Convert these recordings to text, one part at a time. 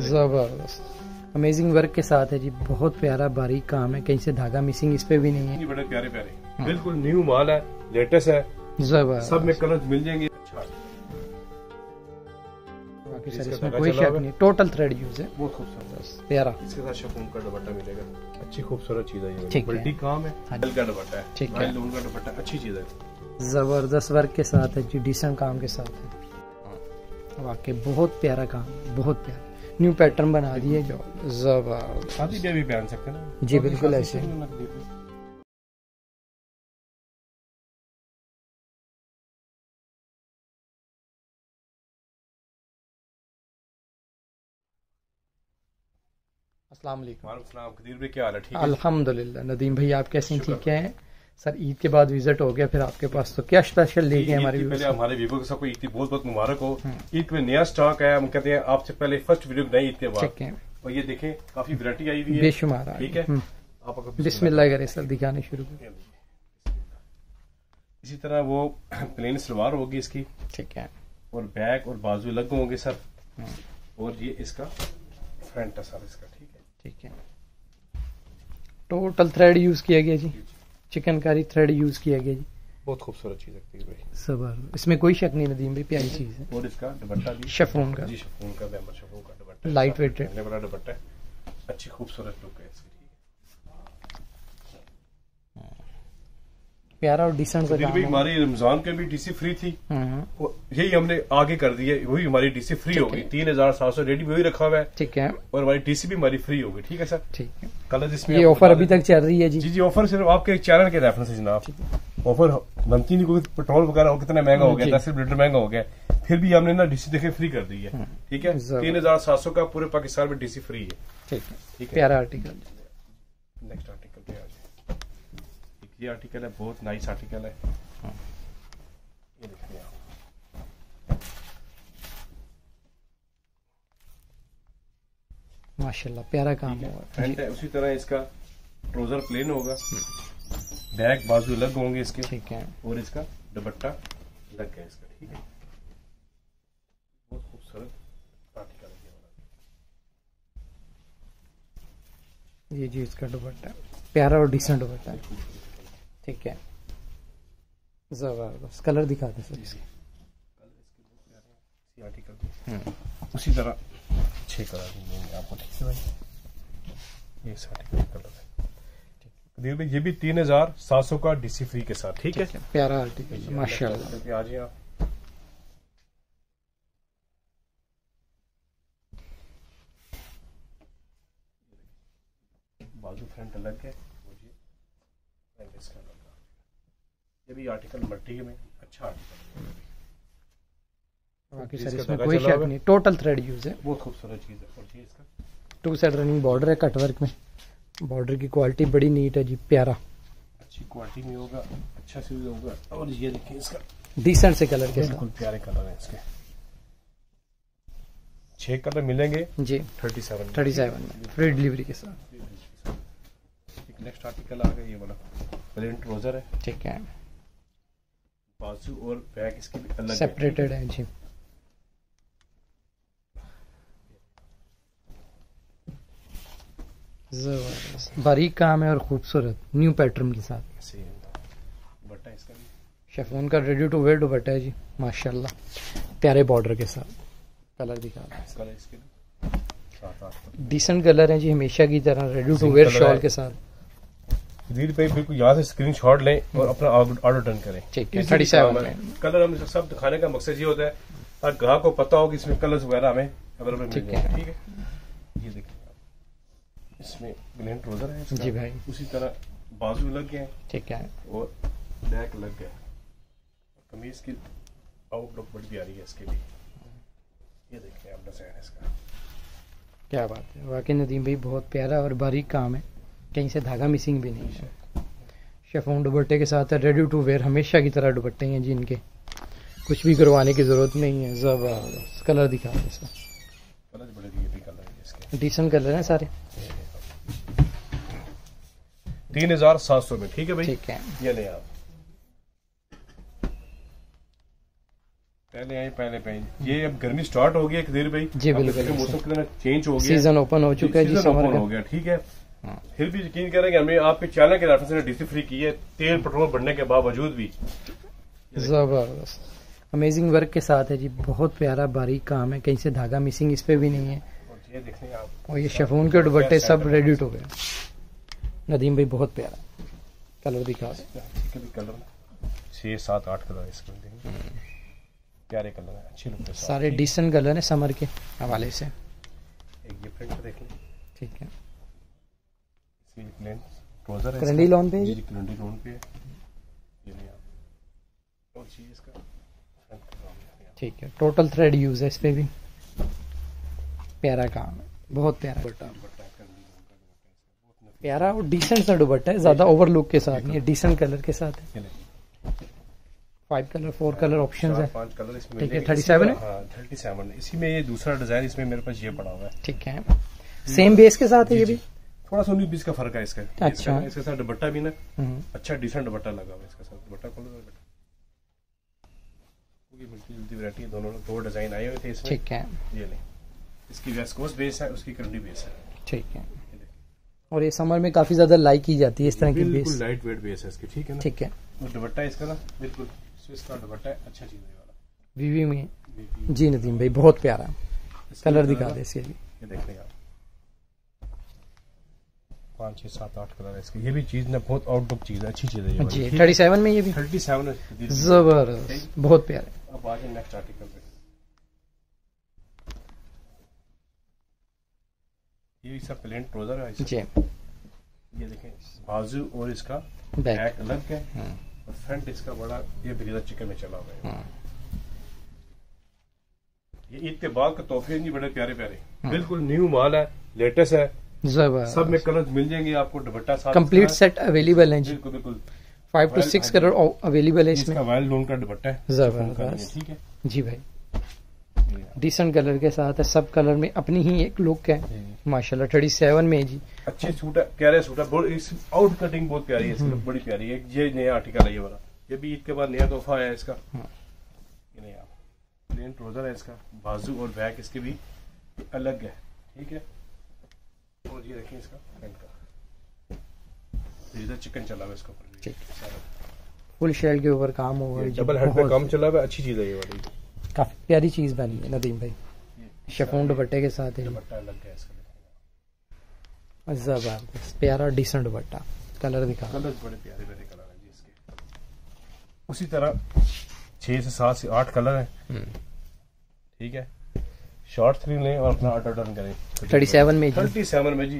ज़बरदस्त। Amazing work के साथ है जी बहुत प्यारा बारीक काम है कहीं से धागा मिसिंग इस पे भी नहीं है। बड़े प्यारे प्यारे। बिल्कुल न्यू माल है लेटेस्ट है। ज़बरदस्त। सब में कलर मिल जाएँगे। अच्छा। बाकी सर इसमें कोई शक नहीं। टोटल थ्रेड यूज़ है। बहुत खूबसूरत। प्यारा। इसके साथ शफून का दुपट्टा मिलेगा। अच्छी खूबसूरत चीज़ है ये। ठीक है। काम है हाँ। का दुपट्टा है। ठीक है। लोन का दुपट्टा अच्छी चीज़ है। ज़बरदस्त वर्क के साथ है जी डिसेंट काम के साथ है। वाकई बहुत प्यारा काम बहुत प्यारा। न्यू पैटर्न बना दिए जो ज़बरदस्त शादी भी पहन सकते हैं जी, बिल्कुल ऐसे। अस्सलाम वालेकुम। वालेकुम सलाम। कदीर भाई क्या हाल है? ठीक है? अल्हम्दुलिल्लाह। नदीम भाई आप कैसे हैं? ठीक है? सर ईद के बाद विज़िट हो गया फिर आपके पास तो क्या स्पेशल लेके हमारे पहले हमारे वीवो के सबको ईद की बहुत बहुत मुबारक हो। ईद में नया स्टॉक है हम कहते हैं आपसे पहले फ़र्स्ट वीडियो बनाई ईद के बाद। ठीक है। और ये देखें काफ़ी वैरायटी आई हुई है। बेशुमार ठीक है? हम्म, आप बिस्मिल्लाह करे सर दिखाने शुरू करें। इसी तरह वो प्लेन सलवार होगी इसकी। ठीक है। और बैक और बाजू अलग होंगे सर। और ये इसका फ्रंट है सर इसका ठीक है? ठीक है। टोटल थ्रेड यूज़ किया गया जी। चिकनकारी थ्रेड यूज़ किया गया जी। बहुत खूबसूरत चीज़ लगती है सबर। भाई इसमें कोई शक नहीं नदीम भाई प्यारी चीज़ है। और इसका दुपट्टा भी। शफून का। जी शफून का बैमर शफून का दुपट्टा लाइट वेट है। बड़ा दुपट्टा है। अच्छी खूबसूरत लुक है इसकी। प्यारा और डिसेंट है काम भाई हमारी रमज़ान के भी डीसी फ्री थी। हम्म, यही हमने आगे कर दी है वही हमारी डीसी फ्री होगी है। तीन हज़ार सात सौ रेडी वही रखा हुआ है। ठीक है। और हमारी डीसी भी हमारी फ्री होगी ठीक है सर? ठीक है। कलर इसमें ये ऑफ़र अभी तक चल रही है जी। जी जी ऑफ़र सिर्फ़ आपके चैनल के रेफरेंस से जनाब। ऑफ़र बनती नहीं क्योंकि पेट्रोल वगैरह कितना महँगा हो गया दस लीटर महँगा हो गया। फिर भी हमने ना डीसी देखे फ्री कर दी है। ठीक है? तीन हज़ार सात सौ का पूरे पाकिस्तान में डीसी फ्री है। ठीक है। ठीक है? प्यारा आर्टिकल नेक्स्ट आर्टिकल पे आ जाए एक ये आर्टिकल है बहुत नाइस आर्टिकल है। ये देखिए आप। माशाल्लाह प्यारा काम है। हुआ। है उसी तरह इसका ट्रोजर प्लेन होगा। बैक बाजू अलग होंगे इसके। ठीक है। और इसका दुपट्टा अलग गया इसका ठीक है। बहुत खूबसूरत आर्टिकल है ये वाला। ये जी इसका दुपट्टा प्यारा और डिसेंट दुपट्टा। है ठीक है। ज़बरदस्त। कलर दिखाते सर। इसके इसी उसी तरह छह कलर मिलेंगे आपको। ठीक है भाई? ये कलर है। भाई ये भी तीन हज़ार सात सौ का डीसी फ्री के साथ। ठीक है? प्यारा आर्टिकल माशाल्लाह। आ जाइए आप बाजू फ्रंट अलग है। फ्रंट इसका अलग है। ये भी आर्टिकल मट्टी में अच्छा आर्टिकल है। बाकी सर इसमें कोई शक नहीं। टोटल थ्रेड यूज़ है। बहुत खूबसूरत चीज़ है। और ये इसका? टू साइड रनिंग बॉर्डर है कट वर्क में। बॉर्डर की क्वालिटी बड़ी नीट है जी प्यारा। अच्छी क्वालिटी में होगा अच्छा से होगा। और ये देखिए इसका। डिसेंट से कलर के बिल्कुल प्यारे कलर है इसके। छह कलर मिलेंगे। जी। थर्टी सेवन थर्टी सेवन में। फ्री डिलीवरी के साथ। नेक्स्ट आर्टिकल आ गया ये वाला प्लेन ट्रोजर है। ठीक है। बाजू और बैक इसके भी अलग सेपरेटेड है जी। बारीक काम है और खूबसूरत। न्यू पैटर्न के साथ। ऐसे बट्टा इसका भी। शेफोन का रेडी टू वेयर दुपट्टा है जी। माशाल्लाह। प्यारे बॉर्डर के साथ। कलर दिखा रहा कलर इसके डिसेंट कलर है जी हमेशा की तरह रेडी टू वेयर शॉल के साथ। धीरे भाई बिल्कुल यहाँ से स्क्रीन शॉट लें और अपना ऑर्डर डन करें। ठीक है, Easy 37 काम है। में। कलर हम सब दिखाने का मकसद ये होता है और ग्राहक को पता हो कि इसमें कलर्स वगैरह हमें अवेलेबल मिल ठीक है। ठीक है? ये देखिए इसमें ब्लेन ट्रोजर है जी भाई। उसी तरह बाजू लग गए ठीक है। और बैक लग गया कमीज की आउटलुक बड़ी प्यारी है इसके लिए। ये देखिए आप डिज़ाइन इसका। क्या बात है। वाकई नदीम भाई बहुत प्यारा और बारीक काम है। कहीं से धागा मिसिंग भी नहीं है। शेफोन दुपट्टे के साथ रेडी टू वेयर हमेशा की तरह दुपट्टे हैं जी इनके कुछ भी करवाने की ज़रूरत नहीं है ज़बरदस्त कलर दिखा दे सर कलर बड़े दिए भी कलर है इसके। डिसेंट कलर हैं सारे। तीन हज़ार सात सौ में ठीक है भाई? ठीक है। ये ले आप पहले आए पहले पे ये अब गर्मी स्टार्ट हो गई कदीर भाई। जी, बिल्कुल, मौसम कितना चेंज हो गया सीज़न ओपन हो चुका है जी सीज़न समर ओपन हो गया ठीक हाँ। फिर भी यकीन करेंगे हमने आपके चैनल के रेफरेंस से डीसी फ्री की है। तेल पेट्रोल बढ़ने के बावजूद भी। ज़बरदस्त। अमेजिंग वर्क के साथ है जी। बहुत प्यारा बारीक काम है। कहीं से धागा मिसिंग इस पे भी नहीं है। और ये देखें आप। और ये शफून के दुपट्टे सब रेडी टू गए नदीम भाई बहुत प्यारा। कलर दिखा। कलर छह सात आठ कलर इसके प्यारे कलर है अच्छी सारे डिसेंट कलर है समर के हवाले से। एक ये प्रिंट देख लें। ठीक है। इसकी प्लेन ट्राउज़र है करंडी। लॉन पे जी करंडी लॉन पे ये और चीज़ इसका फ्रंट का काम। ठीक है टोटल थ्रेड यूज़ है इस पे भी। प्यारा काम है बहुत प्यारा। दुपट्टा प्यारा और डिसेंट सा दुपट्टा है ज़्यादा ओवरलुक के साथ नहीं है डिसेंट कलर के साथ है। Five colour four colour option है। पाँच कलर इसमें ठीक है, मिलेंगे। 37 इसी में- है? हाँ थर्टी सेवन इसी में ये दूसरा डिज़ाइन इसमें मेरे पास ये पड़ा हुआ है। ठीक है। सेम बेस के साथ है ये भी। थोड़ा सा उन्नीस बीस का फ़र्क है इसका। अच्छा। इसका- इसके साथ दुपट्टा भी ना हम्म, अच्छा डिसेंट दुपट्टा लगा हुआ इसके साथ दुपट्टा खोलो मिलती जुलती वैरायटी दोनों दो डिज़ाइन आए हुए थे इसमें। ठीक है। ये ले। इसकी वेस्कोस बेस है उसकी करंडी बेस है। ठीक है। और ये समर में काफ़ी ज़्यादा लाइक की जाती है इस तरह की बिल्कुल बेस लाइट वेट बेस है इसकी ठीक है ना? ठीक है। और दुपट्टा इसका ना बिल्कुल। स्विस का दुपट्टा है अच्छा चीज़ है वाला। वीवी में। जी नदीम भाई बहुत प्यारा। कलर दिखा है। दे इसके भी ये देख लें आप। पाँच छह सात आठ कलर है इसके। ये भी चीज़ ना बहुत आउटलुक चीज़ है अच्छी चीज़ है जी थर्टी सेवन में ये भी। थर्टी सेवन ज़बरदस्त बहुत प्यारे। अब आगे नेक्स्ट आर्टिकल पे। ये इसका प्लेन ट्रोजर है इसका। जी। ये देखें बाजू और इसका बैक। अलग है। हम्म, और फ्रंट इसका बड़ा ये ब्रीजर चिकन में चला हुआ है। हम्म, ये ईद के बाद का तोहफे नहीं बड़े प्यारे प्यारे बिल्कुल न्यू माल है लेटेस्ट है। सब में कलर मिल जाएँगे आपको दुपट्टा साथ कंप्लीट सेट अवेलेबल है जी। बिल्कुल बिल्कुल। फाइव टू सिक्स हाँ कलर अवेलेबल है इसमें। लोन का दुपट्टा है। ज़बरदस्त। है, ठीक है? जी भाई। डिसेंट कलर के साथ है सब कलर में अपनी ही एक लुक है। माशाल्लाह थर्टी सेवन में है जी। अच्छे सूट है प्यारे सूट है आउट कटिंग बहुत प्यारी है हम्म। बड़ी प्यारी है। ये नया आर्टिकल है ये वाला। ये भी ईद के बाद नया तोहफा है इसका। हाँ। प्लेन ट्रोजर है इसका बाजू और बैक इसके भी अलग है ठीक है? और ये देखिए इसका फ्रंट का। इधर चिकन चला हुआ है इसके ऊपर भी। ठीक। फुल शेल के ऊपर काम डबल हेड पे काम चला हुआ अच्छी चीज़ है ये वाली। काफ़ी प्यारी चीज़ बनी है नदीम भाई। दुपट्टे के साथ है। जी। दुपट्टा अलग है इसका। देखिए ज़बरदस्त प्यारा डिसेंट दुपट्टा। कलर दिखा। कलर बड़े प्यारे प्यारे कलर हैं जी इसके। उसी तरह छह से सात से आठ कलर हैं। हम्म। ठीक है? शॉर्ट स्क्रीन लें और अपना ऑर्डर डन करें। थर्टी सेवन में थर्टी सेवन में जी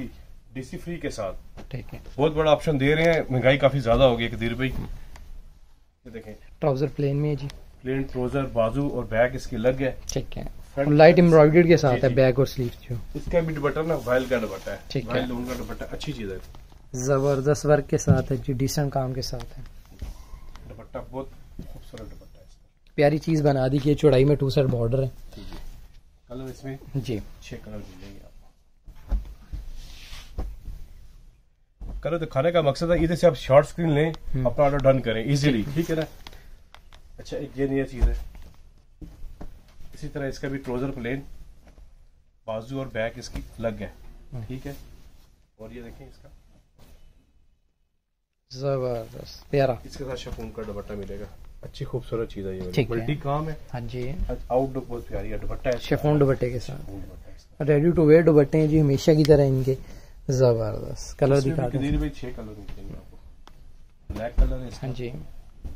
डीसी फ्री के साथ। ठीक है। बहुत बड़ा ऑप्शन दे रहे हैं महँगाई काफ़ी ज़्यादा हो गई कदीर भाई ये देखें। ट्राउज़र प्लेन में है जी। प्लेन ट्रोजर बाजू और बैक इसकी अलग है। ठीक है। लाइट एम्ब्रॉयडर्ड के साथ है। बैक और स्लीव जो। इसका भी दुपट्टा ना वाइल का दुपट्टा है। ठीक है। वाइल्ड लोन का दुपट्टा अच्छी चीज़ है। ज़बरदस्त वर्क के साथ है जी डिसेंट काम के साथ है। दुपट्टा बहुत खूबसूरत दुपट्टा है प्यारी चीज़ बना दी कि चौड़ाई में टू साइड बॉर्डर है। कलर इसमें जी। छह कलर मिल जाएँगे आपको कलर दिखाने का मकसद है इधर से आप शॉर्ट स्क्रीन लें हम्म। अपना ऑर्डर डन करें इजीली ठीक है ना? अच्छा एक ये नया चीज़ है। इसी तरह इसका भी ट्रोजर प्लेन बाजू और बैक इसकी अलग है। हम्म। ठीक है? और ये देखें इसका। ज़बरदस्त प्यारा। इसके साथ शफून का दुपट्टा मिलेगा। अच्छी खूबसूरत चीज़ है ये। मल्टी काम है। हाँ जी। आउटलुक बहुत प्यारी है दुपट्टा है। शेफोन दुपट्टे के साथ। रेडी टू वेयर दुपट्टे हैं जी हमेशा की तरह इनके। ज़बरदस्त। कलर दिखा कलर मिलेंगे आपको। ब्लैक कलर है हाँ जी।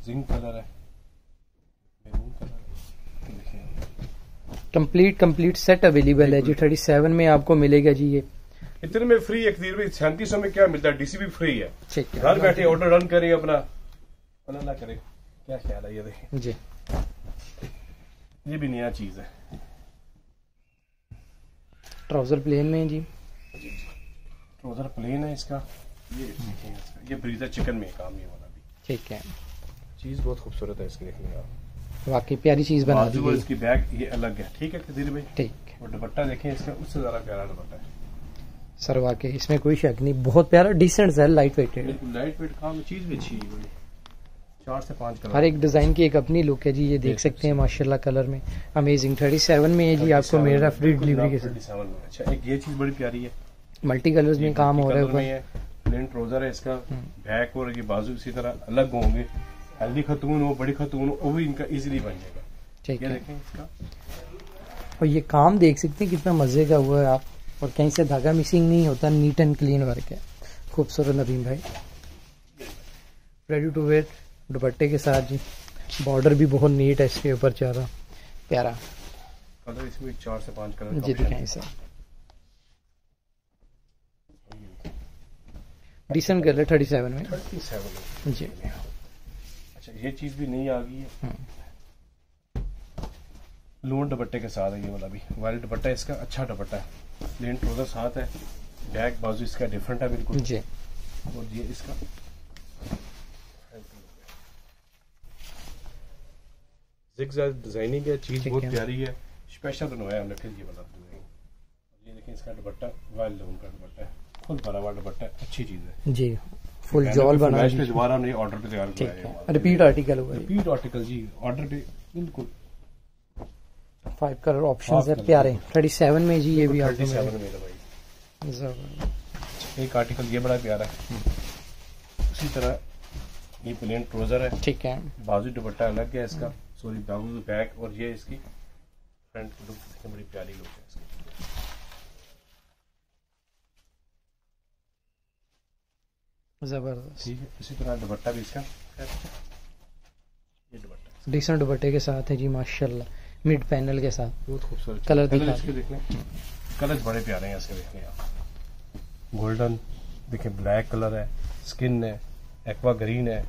जिंक कलर है। कंप्लीट कंप्लीट सेट अवेलेबल है जी। थर्टी सेवन में आपको मिलेगा जी ये। इतने में फ्री एक भाई सैंतीस सौ में क्या मिलता है? डीसी भी फ्री है। घर बैठे ऑर्डर रन करें अपना। ना करें। क्या ख्याल है ये देखें जी। ये भी नया चीज़ है। ट्राउज़र प्लेन में है जी। ट्रोजर प्लेन है इसका। ये इसका। ये ब्रीजर चिकन में काम ये वाला भी। ठीक है। चीज़ बहुत खूबसूरत है इसकी देखने आप। वाकई प्यारी चीज़ बना दी गई। इसकी बैग ये अलग है। ठीक है कदीर भाई? ठीक। और दुपट्टा देखें इसका उससे ज़्यादा प्यारा दुपट्टा है। सर वाकई इसमें कोई शक नहीं। बहुत प्यारा डिसेंट है लाइट वेटेड लाइट वेट काम चीज़ भी अच्छी है चार से पाँच कलर। हर एक डिज़ाइन की एक अपनी लुक है जी ये देख सकते हैं माशाल्लाह कलर में। अमेजिंग 37 में है जी आपको मेरा फ्री डिलीवरी के साथ अच्छा एक ये चीज़ बड़ी प्यारी है। मल्टी कलर्स में काम हो रहा है है। प्लेन है इसका हम्म। बैक और ये बाजू इसी तरह अलग होंगे। हेल्दी खतून हो बड़ी खतून हो वो भी इनका इजीली बन जाएगा। ठीक है। देखें इसका। और ये काम देख सकते हैं कितना मज़े का हुआ है आप। और कहीं से धागा मिसिंग नहीं होता नीट एंड क्लीन वर्क है। खूबसूरत नदीम भाई। रेडी टू वेयर दुपट्टे के साथ जी। बॉर्डर भी बहुत नीट है इसके ऊपर चारा। प्यारा। कलर इसमें चार से पाँच कलर जी दिखाएँ डिसेंट कर रहे थर्टी सेवन में। थर्टी सेवन जी। अच्छा ये चीज़ भी नहीं आ गई है। हम्म। लोन दुपट्टे के साथ है ये वाला भी। वाइल्ड दुपट्टा है इसका अच्छा दुपट्टा है। प्लेन ट्राउज़र साथ है। बैक बाजू इसका डिफरेंट है बिल्कुल। जी। और ये इसका जिगजैग डिज़ाइनिंग है चीज़ बहुत प्यारी है। स्पेशल बनवाया हमने फिर ये वाला डिज़ाइन ये देखें इसका दुपट्टा वाइल्ड लोन का दुपट्टा है। खुद भरा हुआ दुपट्टा है अच्छी चीज़ है। जी फुल जॉल तो बना फरमाइश पे दोबारा हमने ऑर्डर पे तैयार कराया है। रिपीट आर्टिकल हुआ है रिपीट आर्टिकल जी ऑर्डर पे बिल्कुल। फाइव कलर ऑप्शन है प्यारे। थर्टी सेवन में जी ये भी आपको मिलेगा। में भाई। एक आर्टिकल ये बड़ा प्यारा है। उसी तरह ये प्लेन ट्राउज़र है। ठीक है। बाजू दुपट्टा अलग है इसका। सॉरी बाजू बैक और ये इसकी फ्रंट की लुक देखिए बड़ी प्यारी लुक है इसकी। ज़बरदस्त। ठीक है इसी तरह दुपट्टा भी इसका। ये दुपट्टा। डिसेंट दुपट्टे के साथ है जी माशाल्लाह। मिड पैनल के साथ। बहुत खूबसूरत। कलर कलर दिखा। इसके देखने। कलर बड़े प्यारे हैं इसके देखने आप गोल्डन देखिए ब्लैक कलर है स्किन है एक्वा ग्रीन है।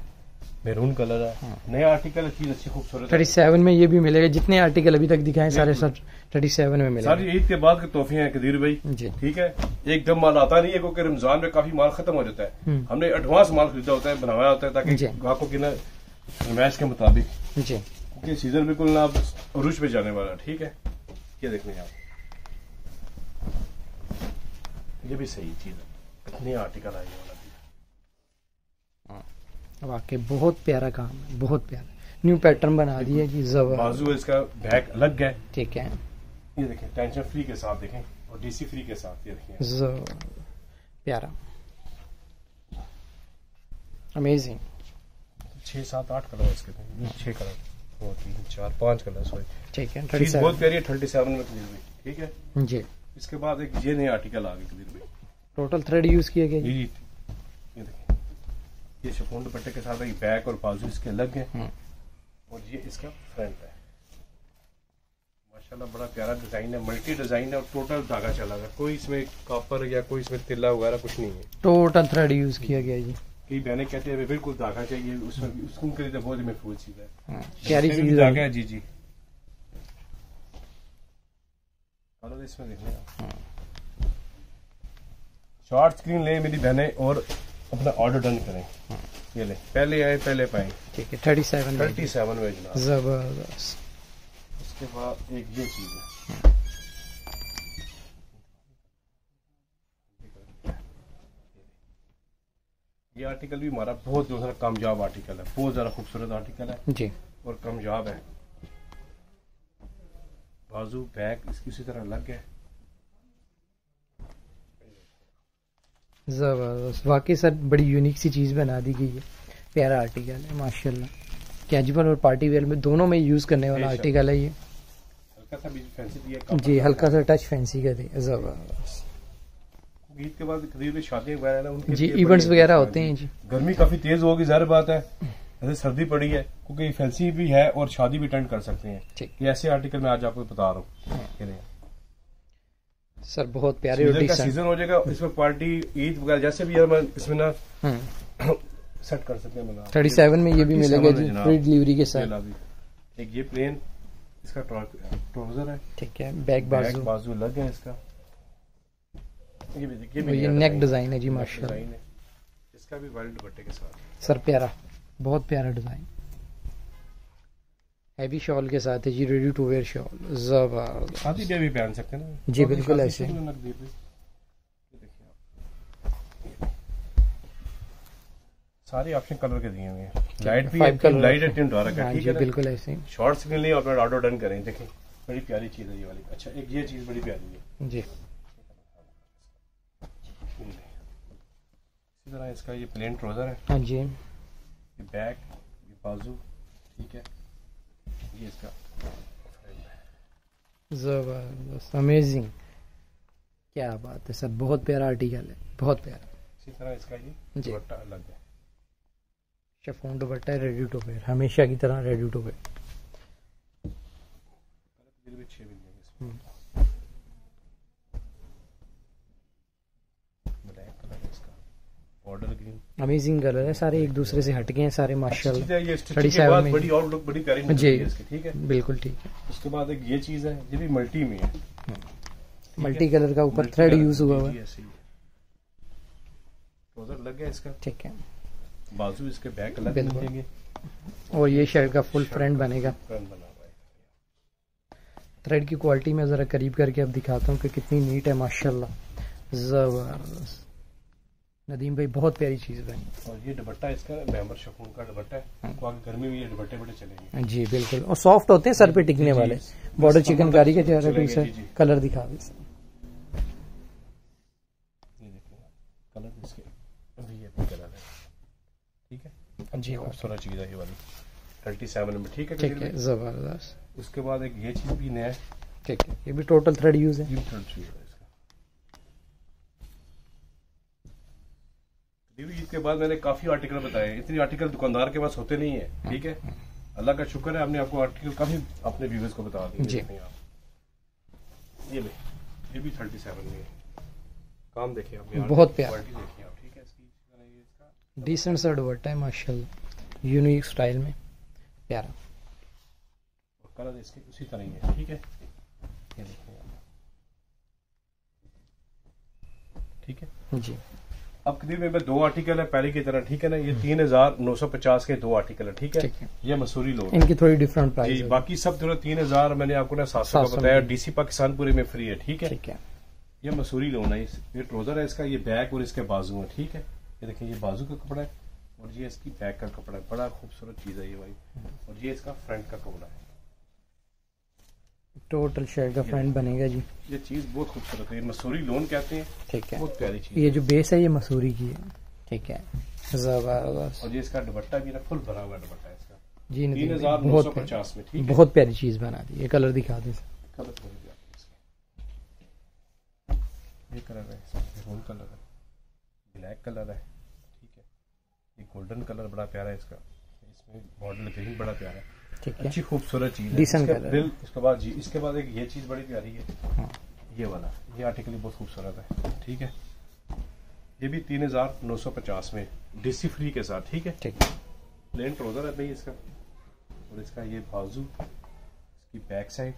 मेरून कलर है। नया आर्टिकल चीज़ अच्छी खूबसूरत थर्टी सेवन में ये भी मिलेगा जितने आर्टिकल अभी तक दिखाए सारे सब थर्टी सेवन में मिलेगा। सारी ईद के बाद के तोहफे हैं कदीर भाई। जी। ठीक है? एकदम माल आता नहीं है क्योंकि रमज़ान में काफ़ी माल खत्म हो जाता है। हम्म। हमने एडवांस माल खरीदा होता है बनाया होता है ताकि ग्राहकों की ना फरमाइश के मुताबिक। जी। क्योंकि सीज़न बिल्कुल ना अरूज पे जाने वाला ठीक है? ये देखने आप ये भी सही चीज़ है। नया आर्टिकल भी वाकई बहुत प्यारा काम है बहुत प्यारा। न्यू पैटर्न बना दिया जी जबर बाजू इसका बैक अलग है ठीक है। ये देखें टेंशन फ्री के साथ देखें और डीसी फ्री के साथ ये देखें। प्यारा। अमेजिंग छह सात आठ कलर इसके थे छह कलर दो तीन चार पाँच कलर सॉरी ठीक है थर्टी चीज़ बहुत प्यारी है थर्टी सेवन में कदीर भाई ठीक है? जी। इसके बाद एक ये नया आर्टिकल आ गया टोटल थ्रेड यूज़ किया गया जी। ये शिफोन दुपट्टे के साथ है, बैक और बाजू इसके अलग है। हम्म। और ये इसका फ्रंट है। माशाल्लाह बड़ा प्यारा डिज़ाइन है मल्टी डिज़ाइन है और टोटल धागा चला हुआ कोई इसमें कॉपर या कोई इसमें तिल्ला वगैरह कुछ नहीं है। टोटल थ्रेड यूज़ किया गया जी। कई बहनें कहते हैं बिल्कुल धागा चाहिए उसमें उसको के लिए तो बहुत ही महफूज चीज़ है। हाँ, प्यारी भी चीज़ धागा है जी जी। इसमें देखने शॉर्ट स्क्रीन ले मेरी बहने और अपना ऑर्डर डन करें। ये ले पहले आए पहले पाए। ठीक है थर्टी सेवन थर्टी सेवन में ज़बरदस्त। उसके बाद एक ये चीज़ है। ये आर्टिकल भी हमारा बहुत जो है कामयाब आर्टिकल है बहुत ज़्यादा खूबसूरत आर्टिकल है। जी। और कामयाब है। बाजू बैक इसकी उसी तरह अलग है। ज़बरदस्त। वाकई सर बड़ी यूनिक सी चीज़ बना दी गई है। प्यारा आर्टिकल है माशाल्लाह। कैजुअल और पार्टी वेयर में दोनों में यूज़ करने वाला आर्टिकल है ये। हल्का सा फैंसी जी हल्का सा टच फैंसी का दे ज़बरदस्त। ईद के बाद करीब शादियाँ वगैरह ना उनके जी इवेंट्स वगैरह होते हैं जी। गर्मी काफ़ी तेज होगी ज़ाहिर बात है। जैसे सर्दी पड़ी है क्योंकि फैंसी भी है और शादी भी अटेंड कर सकते हैं। ये ऐसे आर्टिकल मैं आज आपको बता रहा हूँ। नहीं। सर बहुत प्यारे सीज़न का सीज़न हो जाएगा इसमें पार्टी ईद वगैरह जैसे भी है इसमें ना सेट कर सकते हैं थर्टी सेवन में ये भी मिलेगा जी फ्री डिलीवरी के साथ। एक ये प्लेन इसका ट्राउज़र है। ठीक है बैक बाजू। बाजू अलग है इसका। ये भी देखिए ये नेक डिज़ाइन है। जी माशाल्लाह। इसका भी वाइल्ड दुपट्टे के साथ। सर प्यारा। बहुत प्यारा डिज़ाइन हैवी शॉल के साथ है जी रेडी टू वेयर शॉल ज़बरदस्त। शादी पे भी पहन सकते हैं ना। जी, बिल्कुल ऐसे। सारे ऑप्शन कलर के दिए हुए हैं। लाइट भी है लाइट। टिंट डार्क है हाँ ठीक है बिल्कुल ऐसे ही। शॉर्ट स्क्रीन नहीं और ऑटो डन करें। देखें बड़ी प्यारी चीज़ है ये वाली। अच्छा एक ये चीज़ बड़ी प्यारी है। जी। इसी तरह इसका ये प्लेन ट्राउज़र है। हाँ जी। ये बैक ये बाजू ठीक है? ये इसका ज़बरदस्त अमेजिंग क्या बात है सर बहुत प्यारा आर्टिकल है बहुत प्यारा। इसी तरह इसका ये दुपट्टा अलग है। शेफोन दुपट्टा है रेडी टू वेयर हमेशा की तरह रेडी टू वेयर कलर भी छह मिलेंगे इसमें हम्म। ब्लैक कलर है इसका बॉर्डर ग्रीन अमेजिंग कलर है सारे एक दूसरे से हटके हैं सारे माशाल्लाह। चीज़ है ये स्टिचिंग 37 के बाद में। बड़ी और लुक बड़ी प्यारी जी। इसकी ठीक है? बिल्कुल ठीक है। उसके बाद एक ये चीज़ है ये भी मल्टी में है। मल्टी कलर का ऊपर थ्रेड यूज़ हुआ हुआ। लग गया इसका? ठीक है। बाजू इसके बैक अलग। और ये शर्ट का फुल फ्रंट बनेगा। थ्रेड की क्वालिटी में ज़रा करीब करके अब दिखाता हूँ कि कितनी नीट है माशाल्लाह। ज़बरदस्त। नदीम भाई बहुत प्यारी चीज़ बनी। और ये दुपट्टा इसका मैंबर शकून का दुपट्टा है। आपको आगे गर्मी में ये दुपट्टे बड़े चलेंगे। जी बिल्कुल। और सॉफ्ट होते हैं सर पे टिकने वाले। बॉर्डर चिकनकारी के चेहरे से जी, जी। कलर दिखा दे ये देखिए कलर इसके। अभी ये कलर है ठीक है? जी खूबसूरत चीज़ है ये वाली। थर्टी सेवन में। ठीक है ठीक है ज़बरदस्त। उसके बाद एक ये चीज़ भी नया है। ठीक है ये भी टोटल थ्रेड यूज़ है। दीदी ईद के बाद मैंने काफ़ी आर्टिकल बताए। इतनी आर्टिकल दुकानदार के पास होते नहीं है ठीक है? अल्लाह का शुक्र है हमने आपको आर्टिकल काफ़ी अपने व्यूवर्स को बता दिए आप ये ये भी थर्टी सेवन में काम देखिए आप बहुत प्यारा। डिसेंट सा दुपट्टा है माशाल्लाह। यूनिक स्टाइल में। प्यारा। और कलर इसके उसी तरह ही है ठीक है? ये देखिए ठीक है? जी। अब करीब में दो आर्टिकल है पहले की तरह ठीक है ना? ये तीन हज़ार नौ सौ पचास के दो आर्टिकल है ठीक है? है। ये मसूरी लोग इनकी थोड़ी डिफरेंट प्राइस है। बाकी सब जो तीन हज़ार मैंने आपको ना सात सौ का बताया। डीसी पाकिस्तानपुरी में फ्री है ठीक है? ठीक है। ये मसूरी लोन है ये ट्रोजर है इसका ये बैक और इसके बाजू है ठीक है? ये देखिए ये बाजू का कपड़ा है और ये इसकी बैक का कपड़ा है। बड़ा खूबसूरत चीज़ है ये भाई। और ये इसका फ्रंट का कपड़ा है। टोटल शर्ट का फ्रंट बनेगा जी। ये चीज़ बहुत खूबसूरत है। ये मसूरी लोन कहते हैं। ठीक है। बहुत प्यारी चीज़ ये जो बेस है ये मसूरी की है। ठीक है। ज़बरदस्त और ये इसका दुपट्टा भी ना फुल भरा हुआ दुपट्टा है इसका। जी तीन नदीम हज़ार भाई, नौ सौ बहुत पचास में ठीक है। बहुत प्यारी चीज़ बना दी। ये कलर दिखा दे। कलर है। ये कलर है मेरून कलर है। ब्लैक कलर है ठीक है। ये गोल्डन कलर बड़ा प्यारा है इसका। इसमें मॉडल ग्रीन बड़ा प्यारा है ठीक है। अच्छी खूबसूरत चीज़ है। इसके बाद जी इसके बाद एक ये चीज़ बड़ी प्यारी है। हाँ। ये वाला ये आर्टिकल बहुत खूबसूरत है। ठीक है? ये भी तीन हज़ार नौ सौ पचास में डीसी फ्री के साथ ठीक है? ठीक। प्लेन ट्राउज़र है भाई इसका। और इसका ये बाजू इसकी बैक साइड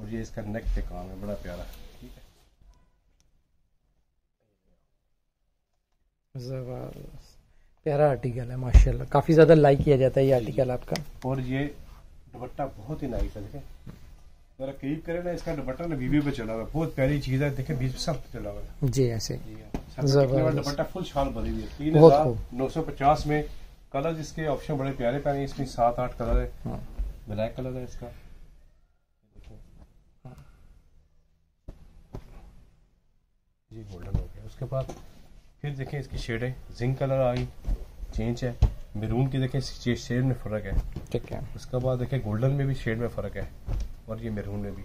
और ये इसका नेक पे काम है बड़ा प्यारा ठीक है? प्यारा आर्टिकल है माशाल्लाह। काफ़ी ज़्यादा लाइक किया जाता है ये आर्टिकल आपका। और ये दुपट्टा बहुत ही नाइस है देखें। जरा करीब करें ना इसका दुपट्टा ना वीडियो पे चला हुआ है। बहुत प्यारी चीज़ है देखें बीच में सब चला हुआ है। जी ऐसे। जी हाँ। दुपट्टा फुल शाल भरी हुई है। तीन हज़ार। नौ सौ पचास में कलर इसके ऑप्शन बड़े प्यारे प्यारे हैं। इसमें सात आठ कलर है। हाँ। ब्लैक कलर है इसका। ये गोल्डन हो गया। उसके बाद फिर देखें इसकी शेड। है जिंक कलर आई चेंज है। मेरून की देखें शेड में फ़र्क है। ठीक है। उसके बाद देखें गोल्डन में भी शेड में फ़र्क है और ये मेरून में भी।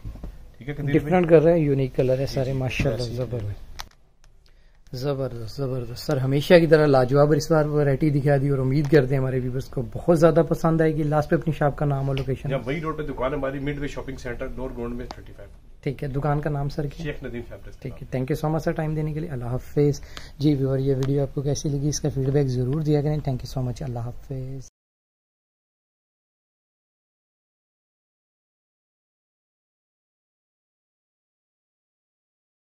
ठीक है डिफरेंट कर रहे हैं यूनिक कलर है सारे माशाल्लाह ज़बरदस्त ज़बरदस्त ज़बरदस्त सर हमेशा की तरह लाजवाब इस बार वैरायटी दिखा दी और उम्मीद करते हैं हमारे व्यूवर्स को बहुत ज़्यादा पसंद आएगी। लास्ट पे अपनी शॉप का नाम और लोकेशन वही रोड पे दुकान है हमारी mid way shopping centre door ground में थर्टी फाइव ठीक है दुकान का नाम सर क्या? शेख नदीम फैब्रिक्स ठीक है thank you so much sir time देने के लिए अल्लाह हाफिज। जी व्यूअर ये वीडियो आपको कैसी लगी इसका फीडबैक ज़रूर दिया करें। थैंक यू सो मच अल्लाह हाफिज।